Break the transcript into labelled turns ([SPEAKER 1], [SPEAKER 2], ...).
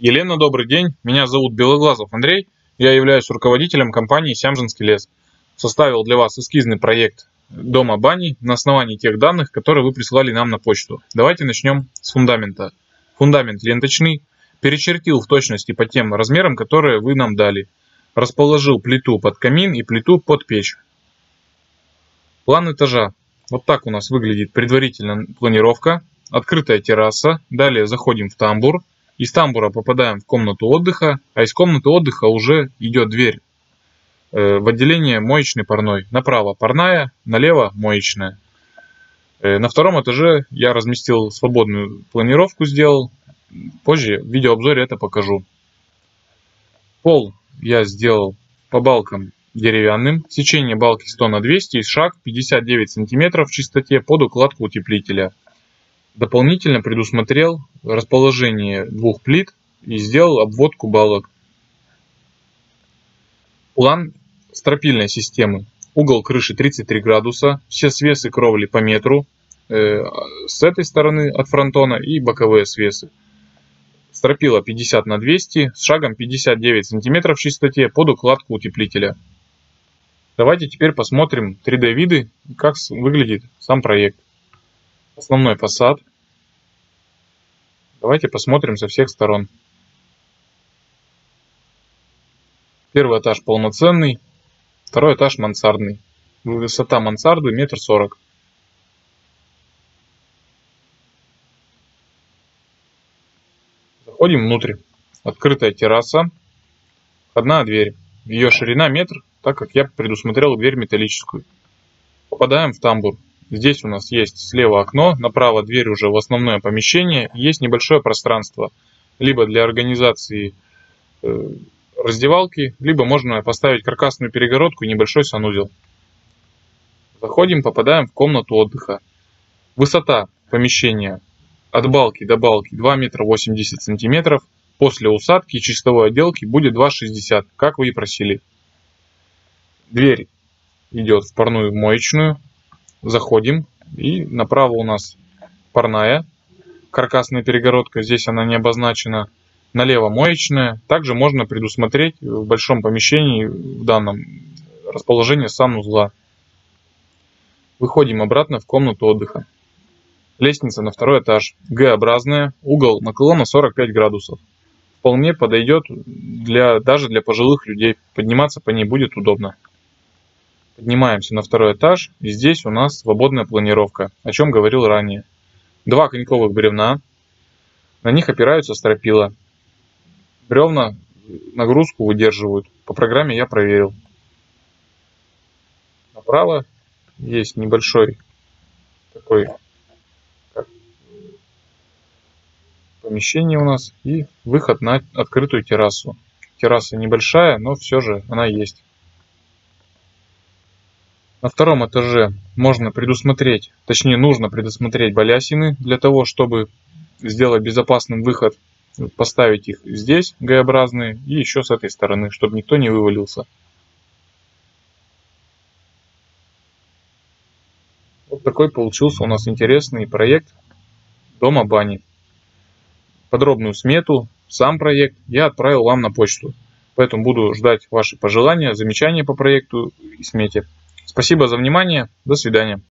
[SPEAKER 1] Елена, добрый день. Меня зовут Белоглазов Андрей. Я являюсь руководителем компании «Сямжинский лес». Составил для вас эскизный проект дома бани на основании тех данных, которые вы прислали нам на почту. Давайте начнем с фундамента. Фундамент ленточный. Перечертил в точности по тем размерам, которые вы нам дали. Расположил плиту под камин и плиту под печь. План этажа. Вот так у нас выглядит предварительно планировка. Открытая терраса. Далее заходим в тамбур. Из тамбура попадаем в комнату отдыха, а из комнаты отдыха уже идет дверь э, в отделение моечный парной. Направо парная, налево моечная. Э, на втором этаже я разместил свободную планировку, сделал. Позже в видеообзоре это покажу. Пол я сделал по балкам деревянным. Сечение балки 100 на 200 и шаг 59 сантиметров в чистоте под укладку утеплителя. Дополнительно предусмотрел расположение двух плит и сделал обводку балок. План стропильной системы. Угол крыши 33 градуса, все свесы кровли по метру, э, с этой стороны от фронтона и боковые свесы. Стропила 50 на 200 с шагом 59 сантиметров в чистоте под укладку утеплителя. Давайте теперь посмотрим 3D виды, как выглядит сам проект основной фасад. Давайте посмотрим со всех сторон. Первый этаж полноценный, второй этаж мансардный. Высота мансарды метр сорок. Заходим внутрь. Открытая терраса, входная дверь. Ее ширина метр, так как я предусмотрел дверь металлическую. Попадаем в тамбур. Здесь у нас есть слева окно, направо дверь уже в основное помещение. Есть небольшое пространство, либо для организации э, раздевалки, либо можно поставить каркасную перегородку и небольшой санузел. Заходим, попадаем в комнату отдыха. Высота помещения от балки до балки 2 метра 80 сантиметров. После усадки и чистовой отделки будет 2,60, как вы и просили. Дверь идет в парную моечную, заходим и направо у нас парная, каркасная перегородка, здесь она не обозначена, налево моечная. Также можно предусмотреть в большом помещении в данном расположении санузла. Выходим обратно в комнату отдыха. Лестница на второй этаж, Г-образная, угол наклона 45 градусов. Вполне подойдет для, даже для пожилых людей, подниматься по ней будет удобно. Поднимаемся на второй этаж, и здесь у нас свободная планировка, о чем говорил ранее. Два коньковых бревна, на них опираются стропила. Бревна нагрузку выдерживают, по программе я проверил. Направо есть небольшой такой помещение у нас и выход на открытую террасу. Терраса небольшая, но все же она есть. На втором этаже можно предусмотреть, точнее нужно предусмотреть балясины для того, чтобы сделать безопасным выход, поставить их здесь Г-образные и еще с этой стороны, чтобы никто не вывалился. Вот такой получился у нас интересный проект дома бани. Подробную смету, сам проект я отправил вам на почту. Поэтому буду ждать ваши пожелания, замечания по проекту и смете. Спасибо за внимание. До свидания.